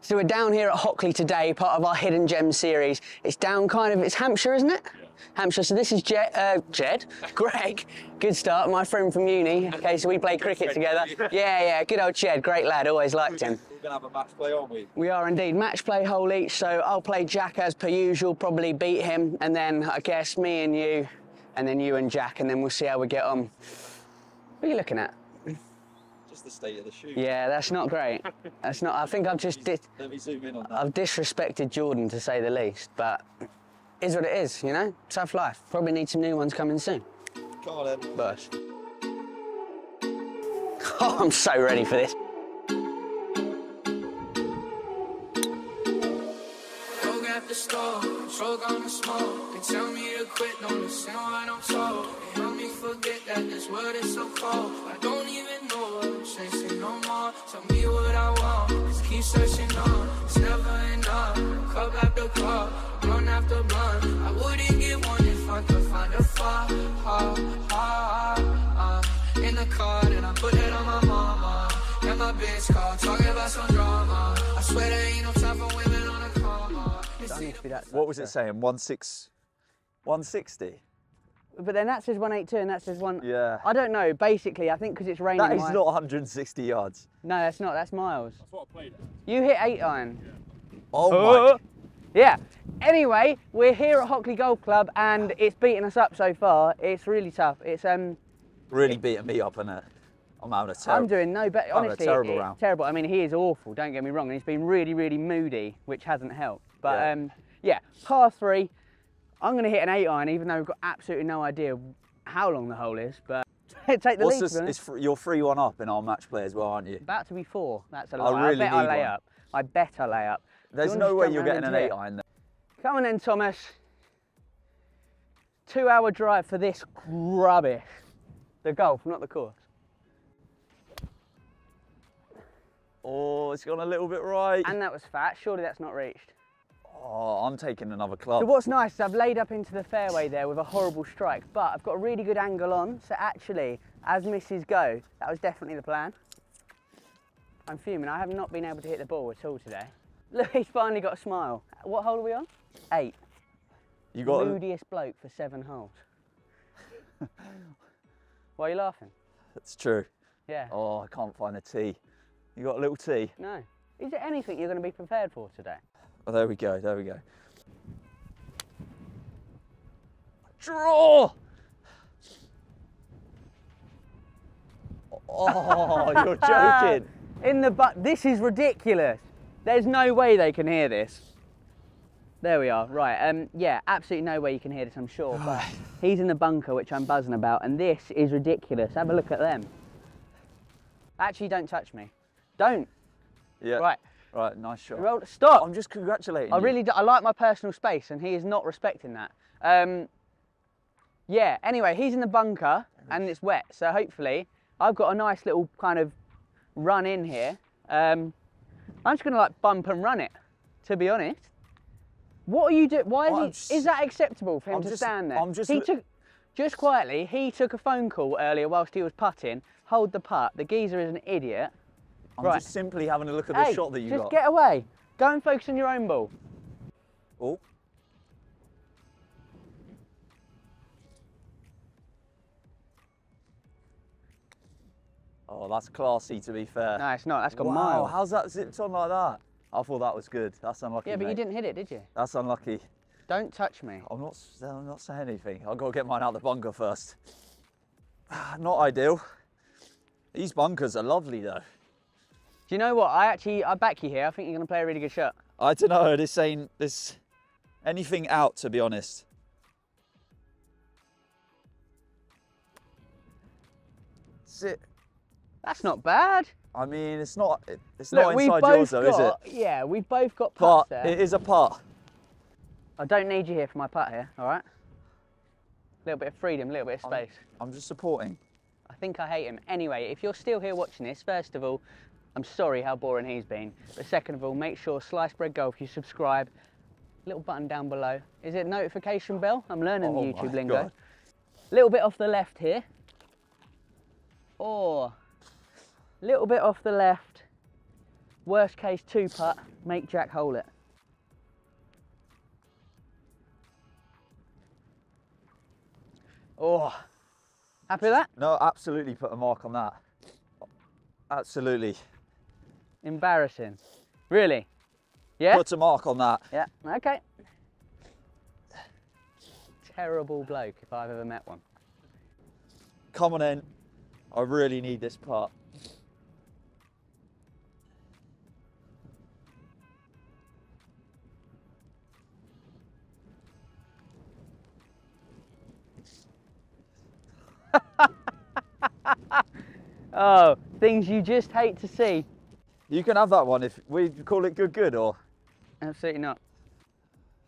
So we're down here at Hockley today, part of our Hidden Gems series. It's down kind of, it's Hampshire, isn't it? Yeah. Hampshire. So this is Jed, uh, Jed, Greg. Good start, my friend from uni. Okay, so we play cricket together. Yeah, yeah, good old Jed, great lad, always liked him. We're gonna have a match play, aren't we? We are indeed. Match play hole each, so I'll play Jack as per usual, probably beat him, and then I guess me and you, and then you and Jack, and then we'll see how we get on. What are you looking at? Just the state of the shoe. Yeah, that's not great. That's not. I think I've just dis- Let me zoom in on that. I've disrespected Jordan to say the least, but is what it is, you know. Tough life. Probably need some new ones coming soon. Come on then. But oh, I'm so ready for this. The store, choke on the smoke. They tell me to quit, don't listen what I'm told. They help me forget that this world is so cold. I don't even know what I'm chasing no more. Tell me what I want, just keep searching on. It's never enough. Cup after cup, blunt after blunt. I wouldn't get one if I could find a far, ha, ha, in the car. And I put it on my mama. And my bitch call, talking about some drama. I swear there ain't no time for women on a comma. It's Don't need to be that What was it so- saying? One six, one sixty. But then that says 182 and that says one. Yeah. I don't know. Basically, I think because it's raining. That is my- not 160 yards. No, that's not. That's miles. That's what I played. You hit eight iron. Oh Uh, my! Yeah. Anyway, we're here at Hockley Golf Club and it's beating us up so far. It's really tough. It's um. Really beating me up, innit? I'm having a terrible. I'm doing no better. having a Honestly, terrible round. terrible. I mean, he is awful. Don't get me wrong, and he's been really, really moody, which hasn't helped. But Yeah. um, yeah, par three. I'm going to hit an eight iron, even though we've got absolutely no idea how long the hole is. But take the What's lead. this? to be honest. It's fr- you're three one up in our match play as well, aren't you? About to be four. That's a lot. really bet I lay one. up. I bet I lay up. There's no way you're getting an eight it? iron. There. Come on then, Thomas. Two hour drive for this rubbish. The golf, not the course. Oh, it's gone a little bit right. And that was fat. Surely that's not reached. Oh, I'm taking another club. So what's nice is I've laid up into the fairway there with a horrible strike, but I've got a really good angle on. So actually, as misses go, that was definitely the plan. I'm fuming. I have not been able to hit the ball at all today. Look, he's finally got a smile. What hole are we on? Eight. you got. a- Moodiest bloke for seven holes. Why are you laughing? That's true. Yeah. Oh, I can't find a tee. You got a little tee. No. Is there anything you're going to be prepared for today? Oh, there we go. There we go. Draw. Oh, you're joking. In the but this is ridiculous. There's no way they can hear this. There we are. Right. Um. Yeah. Absolutely no way you can hear this. I'm sure. But he's in the bunker, which I'm buzzing about, and this is ridiculous. Have a look at them. Actually, don't touch me. Don't. Yeah. Right. Right. Nice shot. Roll. Stop. I'm just congratulating I you. really do, I like my personal space, and he is not respecting that. Um, yeah. Anyway, he's in the bunker, and it's wet, so hopefully I've got a nice little kind of run in here. Um, I'm just gonna like bump and run it, to be honest. What are you doing? Why is just- Is that acceptable for him I'm to just- stand there? I'm just He took. Just quietly, he took a phone call earlier whilst he was putting. Hold the putt. The geezer is an idiot. I'm right. just simply having a look at the hey, shot that you just got. Just get away. Go and focus on your own ball. Oh. Oh, that's classy to be fair. No, it's not. That's got wow, how's that zipped on like that? I thought that was good. That's unlucky. Yeah, but you didn't hit it, did you? That's unlucky. Don't touch me. I'm not. I'm not saying anything. I've got to get mine out of the bunker first. not ideal. These bunkers are lovely though. Do you know what? I actually, I back you here. I think you're going to play a really good shot. I don't know. This ain't this anything out to be honest. Sit. That's not bad. I mean, it's not. It's Look, not inside yours though, is it? yeah, we've both got putts But there. it is a putt. I don't need you here for my putt here, all right? A little bit of freedom, a little bit of space. I'm just supporting. I think I hate him. Anyway, if you're still here watching this, first of all, I'm sorry how boring he's been. But second of all, make sure Sliced Bread Golf, you subscribe. Little button down below. Is it notification bell? I'm learning Oh the YouTube lingo. God. Little bit off the left here. Or little bit off the left. Worst case two putt, make Jack hole it. Oh, happy with that? No, absolutely put a mark on that. Absolutely. Embarrassing. Really? Yeah? Put a mark on that. Yeah, okay. Terrible bloke if I've ever met one. Come on in. I really need this part. Oh, things you just hate to see. You can have that one if we call it good good or Absolutely not.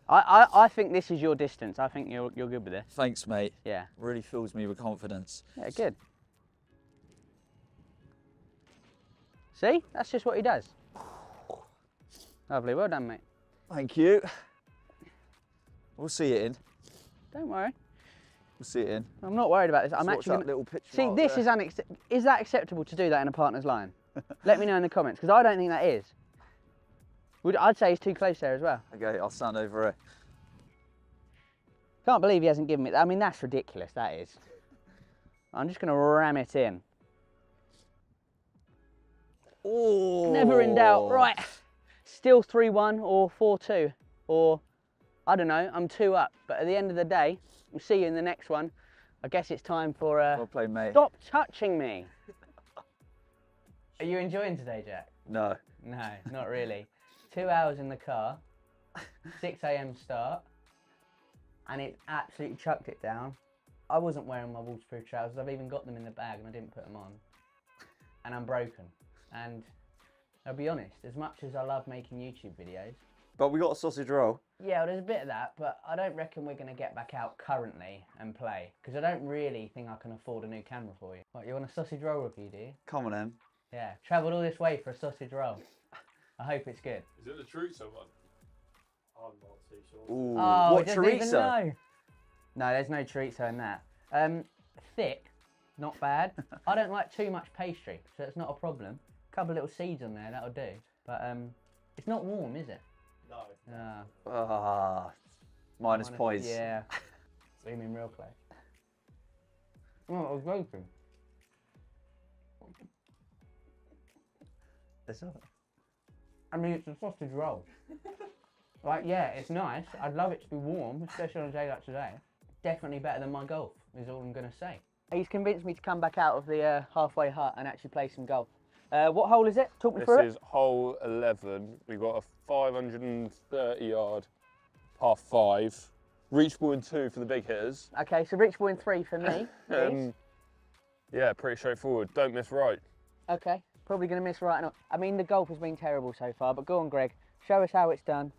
I, I, I think this is your distance. I think you're, you're good with this. thanks mate. Yeah. Really fills me with confidence. Yeah, good. See? That's just what he does. Lovely. Well done, mate. Thank you. We'll see it in. Don't worry. We'll see it in. I'm not worried about this. I'm actually gonna... little picture. See, this there. is unacceptable. Is that acceptable to do that in a partner's line? Let me know in the comments, because I don't think that is. Would, I'd say he's too close there as well. Okay, I'll stand over it. Can't believe he hasn't given me. I mean, that's ridiculous. That is. I'm just going to ram it in. Oh. Never in doubt. Right. Still 3 1 or 4 2. Or, I don't know, I'm 2 up. But at the end of the day, we'll see you in the next one. I guess it's time for. Uh, Well played, mate. Stop touching me. Are you enjoying today, Jack? No. No, not really. Two hours in the car, 6 a.m. start, and it absolutely chucked it down. I wasn't wearing my waterproof trousers. I've even got them in the bag and I didn't put them on. And I'm broken. And I'll be honest, as much as I love making YouTube videos, But we got a sausage roll. yeah, well, there's a bit of that, but I don't reckon we're going to get back out currently and play because I don't really think I can afford a new camera for you. What, you want a sausage roll review, do you? Come on in. Yeah, travelled all this way for a sausage roll. I hope it's good. Is it the chorizo one? I'm not too sure. Ooh. Oh, what he chorizo? No, there's no chorizo in that. Um, thick, not bad. I don't like too much pastry, so it's not a problem. A couple of little seeds on there, that'll do. But um, it's not warm, is it? No. Ah, Ah, minus minus- points. Yeah. Zooming real close. Oh, I was joking. It's not- I mean, it's a sausage roll. like, yeah, it's nice. I'd love it to be warm, especially on a day like today. Definitely better than my golf, is all I'm going to say. He's convinced me to come back out of the uh, halfway hut and actually play some golf. Uh, what hole is it? Talk me through. it. This is hole 11. We've got a 530 yard par five. Reachable in two for the big hitters. Okay, so reachable in three for me. please. Um, yeah, pretty straightforward. Don't miss right. okay, probably going to miss right now. I mean, the golf has been terrible so far, but go on, Greg. Show us how it's done.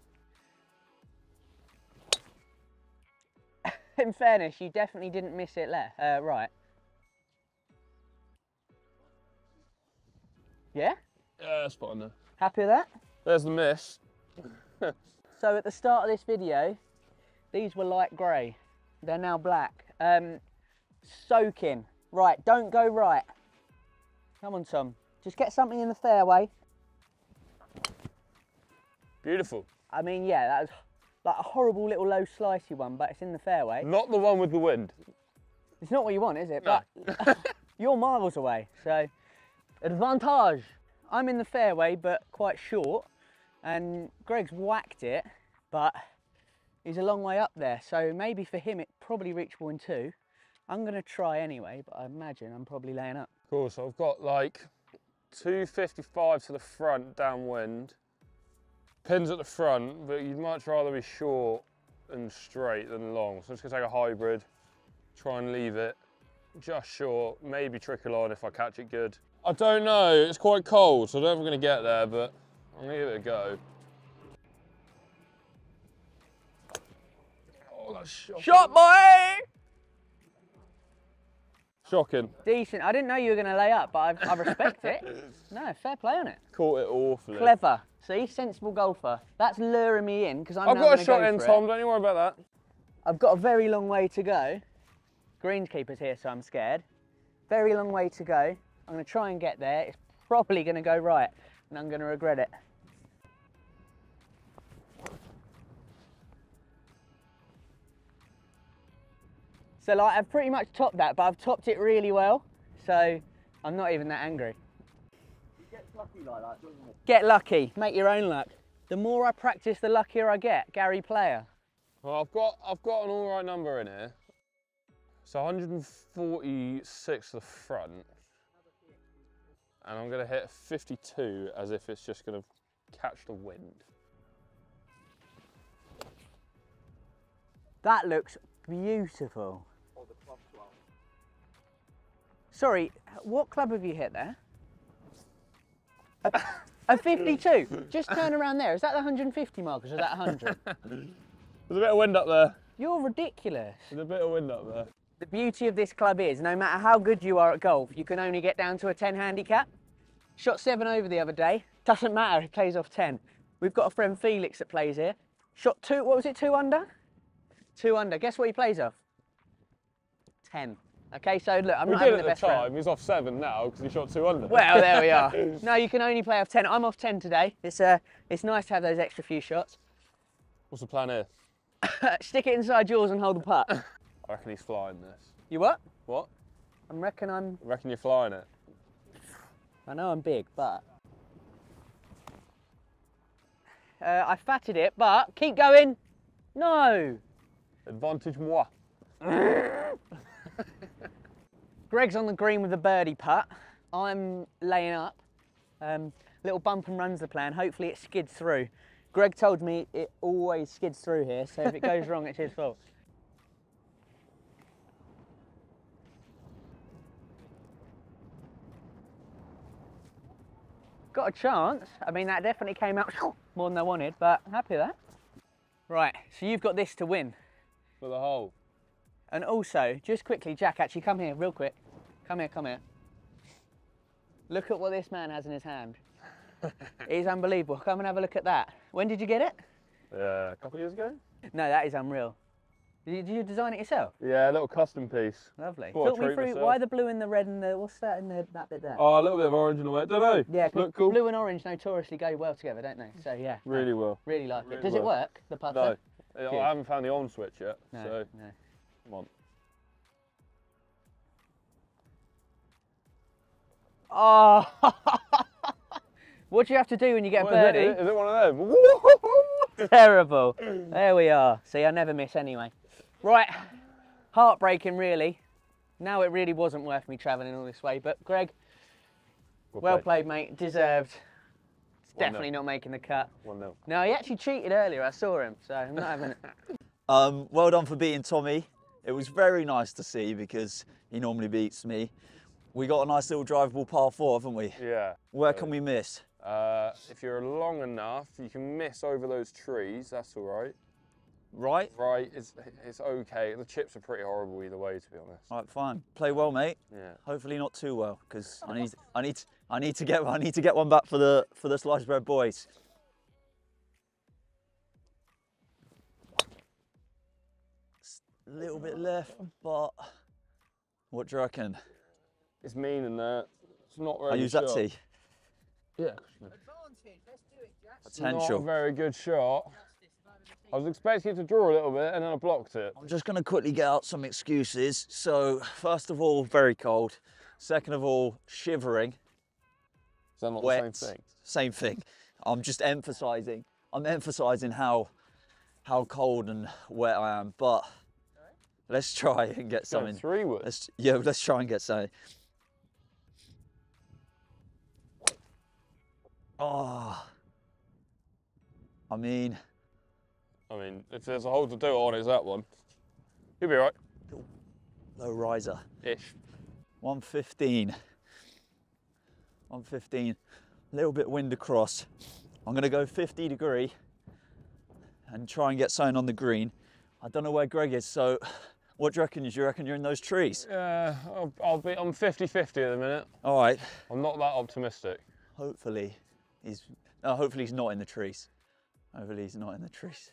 in fairness, you definitely didn't miss it left, uh, right. Yeah? Yeah, spot on there. Happy with that? There's the miss. So at the start of this video, these were light grey. They're now black. Um, soaking. Right, don't go right. Come on, Tom. Just get something in the fairway. Beautiful. I mean, yeah, that was like a horrible little low slicey one, but it's in the fairway. Not the one with the wind. It's not what you want, is it? No. But you're miles away, so advantage. I'm in the fairway, but quite short, and Greg's whacked it, but he's a long way up there. So maybe for him, it probably reachable in two. I'm gonna try anyway, but I imagine I'm probably laying up. Cool, so I've got like 255 to the front downwind. Pins at the front, but you'd much rather be short and straight than long. So I'm just gonna take a hybrid, try and leave it just short, maybe trickle on if I catch it good. I don't know, it's quite cold, so I don't know if I'm gonna get there, but I'm gonna give it a go. Oh, that's shocking. Shot boy! Shocking. Decent. I didn't know you were gonna lay up, but I, I respect it. No, fair play on it. Caught it awfully. Clever. See, sensible golfer. That's luring me in because I'm I've got a shot go in, for it. Tom, don't you worry about that. I've got a very long way to go. Greenskeeper's here, so I'm scared. Very long way to go. I'm going to try and get there. It's probably going to go right. and I'm going to regret it. So like I've pretty much topped that, but I've topped it really well. So I'm not even that angry. Gets lucky like that, doesn't it? Get lucky, make your own luck. The more I practice, the luckier I get. Gary Player. Well, I've got I've got an all right number in here. So 146 to the front, and I'm gonna hit 52 as if it's just gonna catch the wind. That looks beautiful. Sorry, what club have you hit there? A, a 52. Just turn around there. Is that the 150 mark or is that 100? There's a bit of wind up there. You're ridiculous. There's a bit of wind up there. The beauty of this club is no matter how good you are at golf, you can only get down to a 10 handicap. Shot seven over the other day. Doesn't matter, he plays off 10. We've got a friend Felix that plays here. Shot two, what was it, two under? Two under. Guess what he plays off? 10. Okay, so look, I'm We not did having at the the best time. round. He's off seven now because he shot two under. Well, there we are. No, you can only play off 10. I'm off 10 today. It's, uh, it's nice to have those extra few shots. What's the plan here? Stick it inside yours and hold the putt. I reckon he's flying this. You what? What? I reckon I'm. I reckon you're flying it. I know I'm big, but. Uh, I fatted it, but keep going. No. Advantage moi. Greg's on the green with a birdie putt. I'm laying up. Um, little bump and runs the plan. Hopefully it skids through. Greg told me it always skids through here, so if it goes wrong, it's his fault. Got a chance. I mean, that definitely came out more than I wanted, but happy with that. Right, so you've got this to win. For the hole. And also, just quickly, Jack, actually come here, real quick. Come here, come here. Look at what this man has in his hand. it is unbelievable. Come and have a look at that. When did you get it? Yeah, a couple of years ago. No, that is unreal. Did you, design it yourself? Yeah, a little custom piece. Lovely. Talk me through myself. why the blue and the red and the what's that in the that bit there? Oh, a little bit of orange in the way. Don't know. Yeah, look cool. blue and orange notoriously go well together, don't they? So yeah, no, Really well. really like really it. Does it work? The putter? No, Good. I haven't found the on switch yet. no, So no. come on. Oh, what do you have to do when you get a What, is, birdie? it, is it one of them? Terrible. There we are. See, I never miss anyway. Right, heartbreaking really. Now it really wasn't worth me travelling all this way, but Greg, well played, mate. Deserved. It's One definitely not making the cut. One nil. No, he actually cheated earlier. I saw him, so I'm not having it. Um, well done for beating Tommy. It was very nice to see because he normally beats me. We got a nice little drivable par four, haven't we? Yeah. Where can we miss? Uh, if you're long enough, you can miss over those trees. That's all right. Right? Right, it's it's okay. The chips are pretty horrible either way, to be honest. Right, fine. Play well, mate. Yeah. Hopefully not too well, because I need, I need, I need to get, I need to get one back for the for the sliced bread boys. A little bit left, but what do you reckon? It's mean in there. It's not very I use that shot. tee. Yeah. Potential. Not very good shot. I was expecting it to draw a little bit and then I blocked it. I'm just going to quickly get out some excuses. So, first of all, very cold. Second of all, shivering. Is that not wet. the same thing? Same thing. I'm just emphasizing. I'm emphasizing how how cold and wet I am. But let's try and get something. three wood. Let's yeah, let's try and get something. Oh, I mean, I mean, if there's a hole to do it on, is that one. You'll be right. low riser. Ish. 115. 115. A little bit wind across. I'm going to go 50 degree and try and get something on the green. I don't know where Greg is, so what do you reckon? Do you reckon you're in those trees? Yeah, I'll, I'll be. I'm 50-50 at the minute. All right. I'm not that optimistic. Hopefully he's. No, hopefully he's not in the trees. Hopefully he's not in the trees.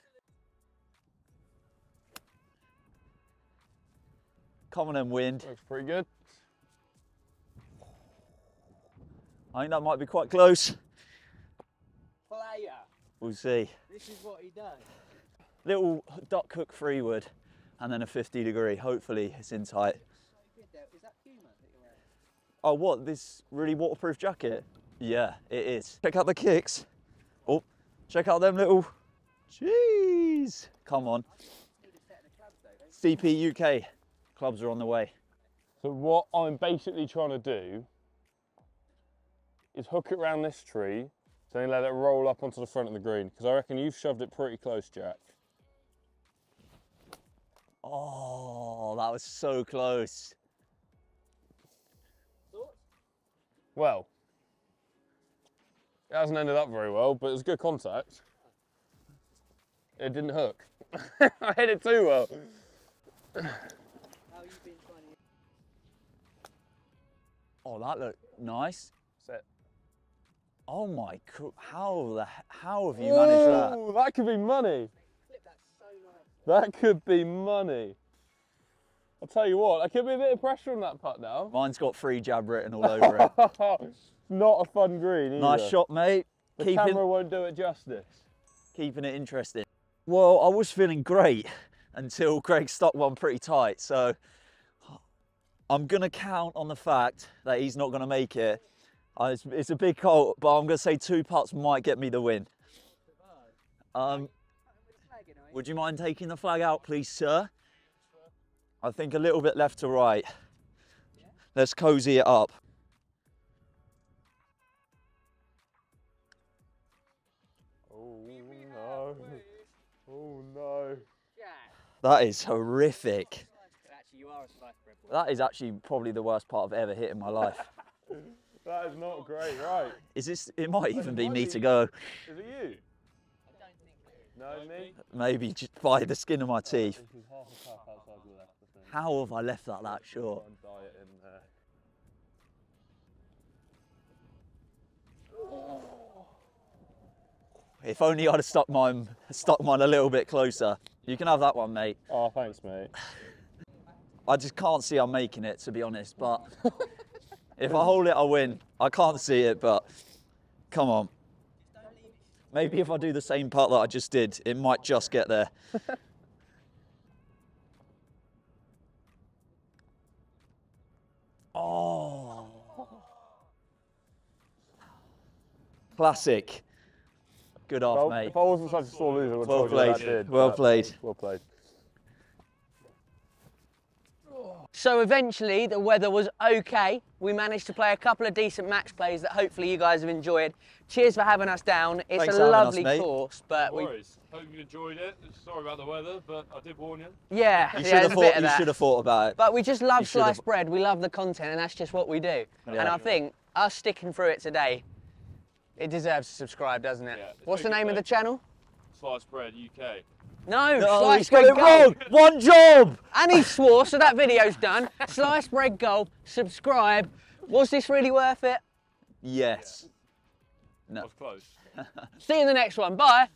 Come on then, wind. Looks pretty good. I think that might be quite close. player. We'll see. This is what he does. Little duck hook free wood and then a 50 degree. Hopefully it's in tight. Is that Puma that you're wearing? Oh, what? This really waterproof jacket? Yeah, it is. Check out the kicks. Oh, check out them little. Jeez. Come on. CP UK. Clubs are on the way. So what I'm basically trying to do is hook it around this tree, so then let it roll up onto the front of the green. Because I reckon you've shoved it pretty close, Jack. Oh, that was so close. Well, it hasn't ended up very well, but it was good contact. It didn't hook. I hit it too well. How you been. Oh, that looked nice. Set. Oh my, co- how the, how have you managed that? Ooh, that could be money. That so nice. That could be money. I'll tell you what, there could be a bit of pressure on that putt now. Mine's got free jab written all over it. Not a fun green either. nice shot, mate. The Keeping, camera won't do it justice. keeping it interesting. Well, I was feeling great until Greg stuck one pretty tight. So I'm going to count on the fact that he's not going to make it. Uh, it's, it's a big call, but I'm going to say two putts might get me the win. Um, would you mind taking the flag out, please, sir? I think a little bit left to right. Let's cozy it up. That is horrific. Actually, you are a slice. That is actually probably the worst part I've ever hit in my life. That is not great, right? Is this? It might even be me to go. Is it you? No, me? Maybe just by the skin of my teeth. This is half a cup outside the left, I think. How have I left that that short? One diet in there. If only I'd have stuck mine, stuck mine a little bit closer. You can have that one, mate. Oh, thanks, mate. I just can't see I'm making it, to be honest. But if I hold it, I win. I can't see it, but come on. Maybe if I do the same part that I just did, it might just get there. oh. Classic. Good off, Well, mate. if I wasn't such a sore loser, I would Well have told you that played. did. Well played. Well played. So eventually the weather was okay. We managed to play a couple of decent match plays that hopefully you guys have enjoyed. Cheers for having us down. It's Thanks a for having us, lovely course, but we worries. Hope you enjoyed it. Sorry about the weather, but I did warn you. yeah, You yeah, should have there's a bit thought. You should have thought about it. But we just love You should have- sliced bread. We love the content, and that's just what we do. And I think us sticking through it today, it deserves to subscribe, doesn't it? Yeah, What's the a good name of the channel? Sliced bread UK. No, No, Sliced Bread Golf. One job. And he swore, so that video's done. Sliced Bread Golf, subscribe. Was this really worth it? Yes. I was close. See you in the next one. Bye.